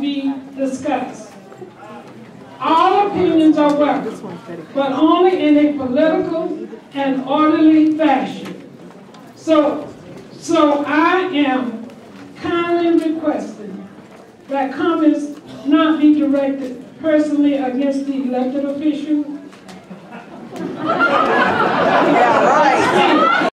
be discussed. All opinions are welcome, but only in a political and orderly fashion. So, so I am kindly requesting that comments not be directed personally against the elected official.